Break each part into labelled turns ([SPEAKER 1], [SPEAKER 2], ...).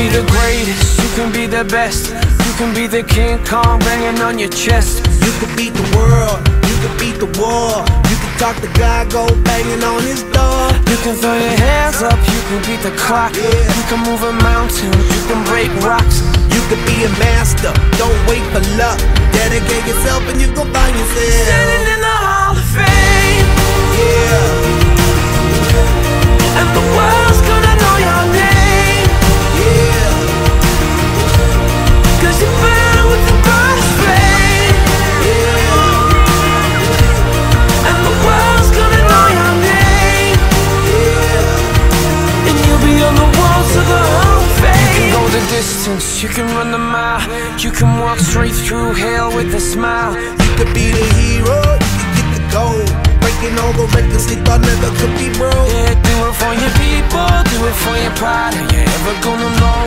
[SPEAKER 1] be the greatest, you can be the best. You can be the King Kong banging on your chest.
[SPEAKER 2] You could beat the world, you could beat the war. You can talk to God, go banging on his door.
[SPEAKER 1] You can throw your hands up, you can beat the clock.
[SPEAKER 2] Yeah.
[SPEAKER 1] You can move a mountain, you can
[SPEAKER 2] you
[SPEAKER 1] can run the mile. You can walk straight through hell with a smile.
[SPEAKER 2] You could be the hero, you get the gold. Breaking all the records they thought never could be broke.
[SPEAKER 1] Yeah, do it for your people, do it for your pride. Are you ever gonna know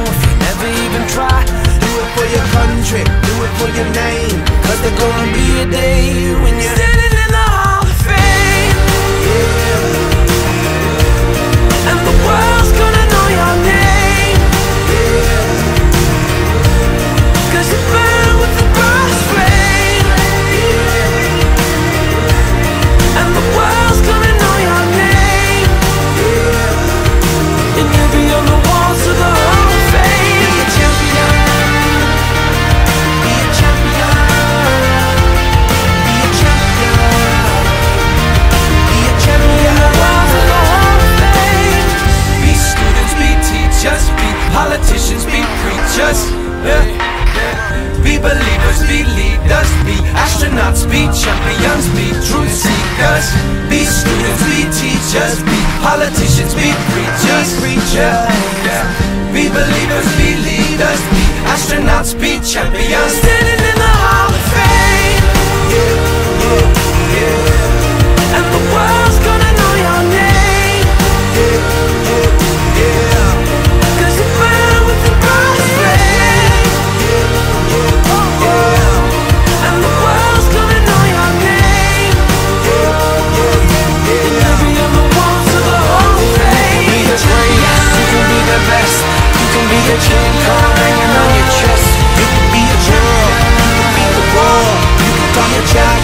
[SPEAKER 1] teachers, be politicians, be preachers, preachers. Be believers, be leaders, be astronauts, be champions.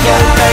[SPEAKER 1] yeah.